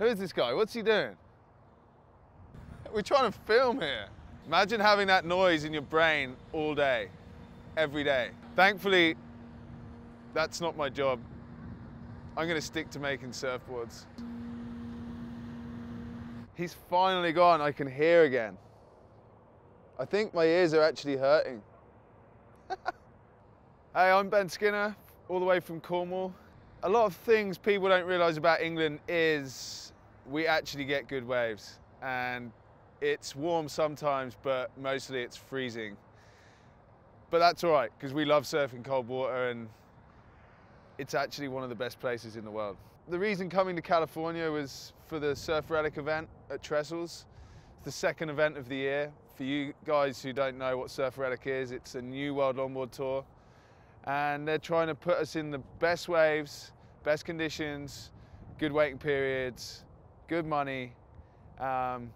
Who's this guy? What's he doing? We're trying to film here. Imagine having that noise in your brain all day, every day. Thankfully, that's not my job. I'm going to stick to making surfboards. He's finally gone. I can hear again. I think my ears are actually hurting. hey, I'm Ben Skinner, all the way from Cornwall. A lot of things people don't realise about England is we actually get good waves. And it's warm sometimes, but mostly it's freezing. But that's all right, because we love surfing cold water and it's actually one of the best places in the world. The reason coming to California was for the Surf Relik event at Trestles. It's the second event of the year. For you guys who don't know what Surf Relik is, it's a new World Longboard Tour. And they're trying to put us in the best waves, best conditions, good waiting periods, good money, um,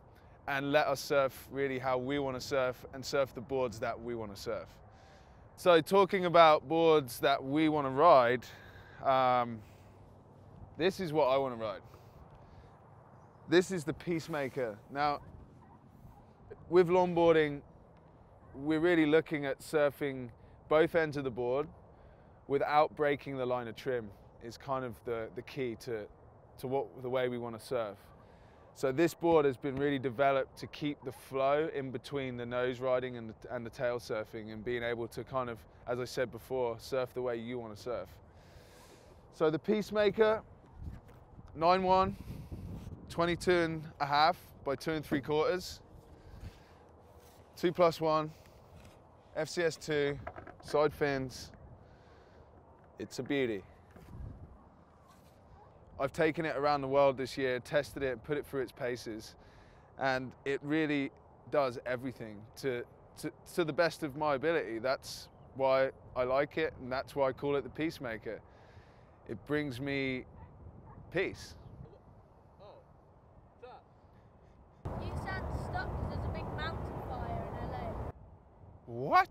and let us surf really how we want to surf and surf the boards that we want to surf. So talking about boards that we want to ride, um, this is what I want to ride. This is the Peacemaker. Now, with longboarding, we're really looking at surfing both ends of the board without breaking the line of trim is kind of the, the key to, to what, the way we want to surf. So this board has been really developed to keep the flow in between the nose riding and the, and the tail surfing and being able to kind of, as I said before, surf the way you want to surf. So the Peacemaker, 9-1, 22 and a half by two and three quarters, two plus one, FCS two, side fins. It's a beauty. I've taken it around the world this year, tested it, put it through its paces, and it really does everything to, to, to the best of my ability. That's why I like it, and that's why I call it the Peacemaker. It brings me peace. You sound stuck because there's a big mountain fire in LA. What?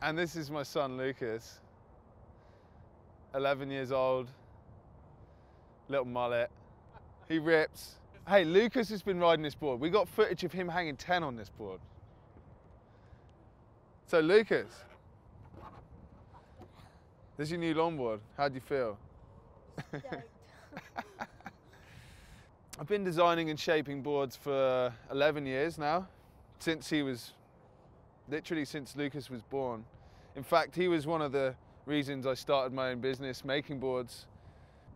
And this is my son Lucas, 11 years old, little mullet. He rips. Hey, Lucas has been riding this board. We got footage of him hanging 10 on this board. So Lucas, this is your new longboard. How do you feel? I've been designing and shaping boards for 11 years now, since he was, literally since Lucas was born. In fact, he was one of the reasons I started my own business making boards.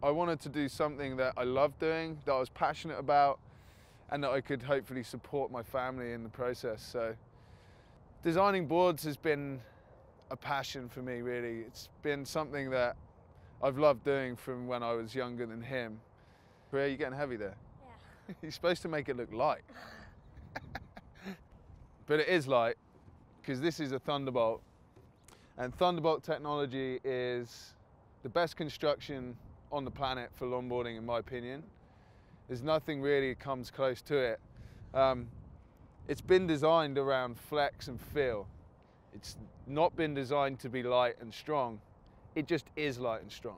I wanted to do something that I loved doing, that I was passionate about, and that I could hopefully support my family in the process. So designing boards has been a passion for me, really. It's been something that I've loved doing from when I was younger than him. Are you getting heavy there? Yeah. You're supposed to make it look light. but it is light because this is a Thunderbolt. And Thunderbolt technology is the best construction on the planet for longboarding, in my opinion. There's nothing really comes close to it. Um, it's been designed around flex and feel. It's not been designed to be light and strong. It just is light and strong.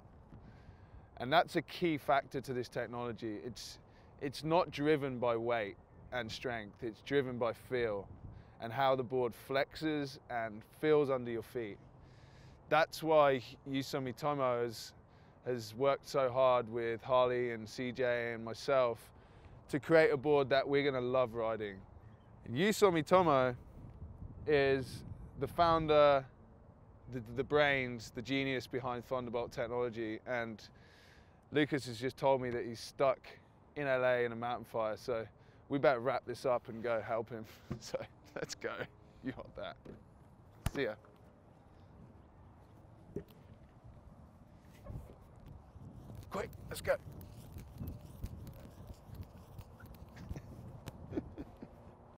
And that's a key factor to this technology. It's, it's not driven by weight and strength, it's driven by feel and how the board flexes and feels under your feet. That's why Yusomi Tomo has, has worked so hard with Harley and CJ and myself to create a board that we're gonna love riding. And Yusomi Tomo is the founder, the, the brains, the genius behind Thunderbolt technology and Lucas has just told me that he's stuck in LA in a mountain fire, so we better wrap this up and go help him. So let's go. You got that. See ya. Let's go.